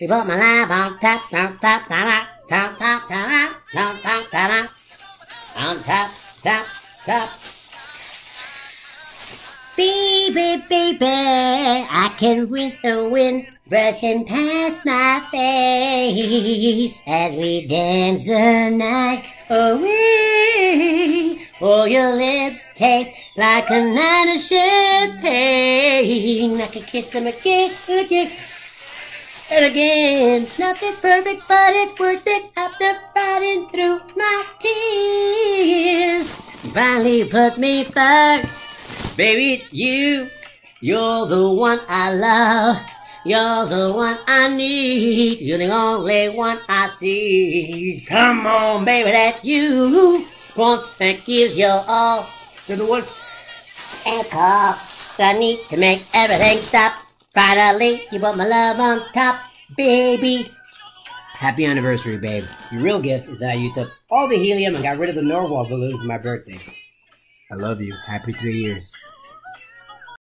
We put my life on top, top, top, top, top, top, top, top, top, top, on top, top, top. Baby, baby, I can read the wind brushing past my face as we dance the night away. Oh, your lips taste like a night of champagne. I could kiss them again, again, and again. Nothing's perfect, but it's worth it after fighting through my tears. Finally put me first. Baby, it's you. You're the one I love. You're the one I need. You're the only one I see. Come on, baby, that's you. One that gives you all. You're the one. And call. I need to make everything stop. Finally, you put my love on top, baby. Happy anniversary, babe. Your real gift is that you took all the helium and got rid of the narwhal balloon for my birthday. I love you. Happy three years.